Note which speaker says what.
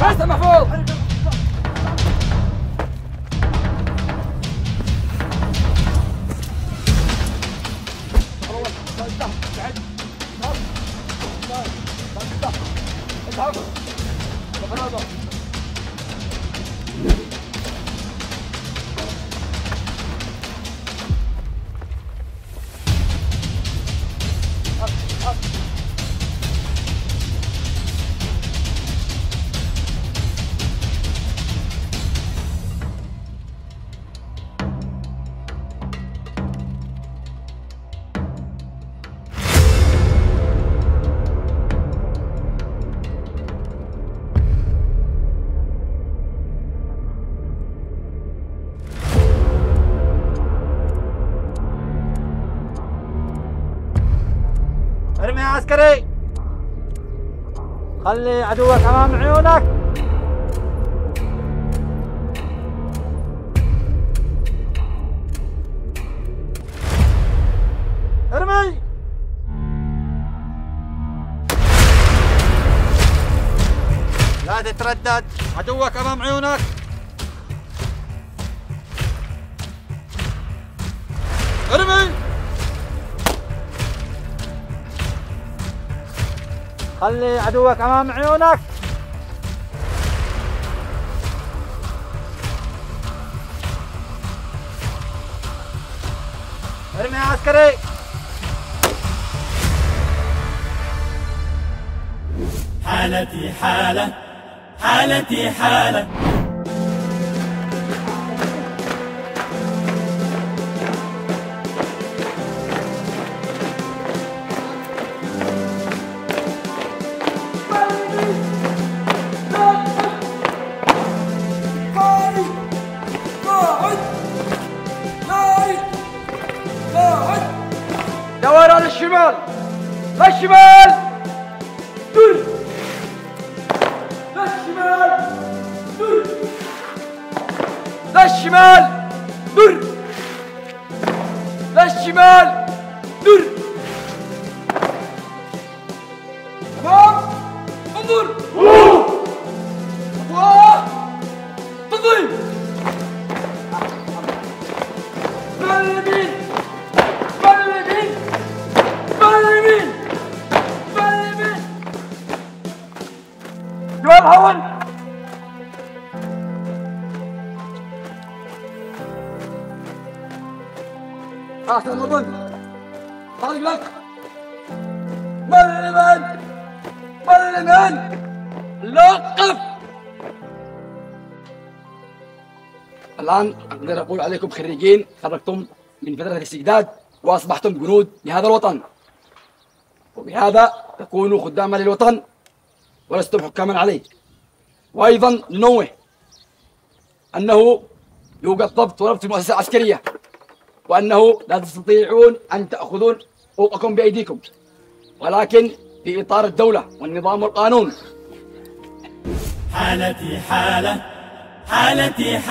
Speaker 1: سعيد فد حسن محفوظ
Speaker 2: ارمي يا عسكري. خلي عدوك أمام عيونك. ارمي. لا تتردد. عدوك أمام عيونك. ارمي. خلي عدوك أمام عيونك. ارمي يا عسكري.
Speaker 3: حالتي حالة حالتي حالة.
Speaker 1: şimal. La şimal. Dur. La şimal. Dur. La şimal. Dur. La şimal. Dur. Tamam. Vur. Vur. جواب هون أحسن أظن خلق لك باليمين باليمين لقف الآن أقدر أقول عليكم خريجين خرجتم من فترة الاستجداد وأصبحتم جنود لهذا الوطن. وبهذا تكونوا خداما للوطن. ولستم حكاما عليه وأيضا ننوه أنه يوجد ضبط وربط المؤسسة العسكرية وأنه لا تستطيعون أن تأخذون حقوقكم بأيديكم ولكن في إطار الدولة والنظام والقانون.
Speaker 3: حالتي حالة حالتي حالة.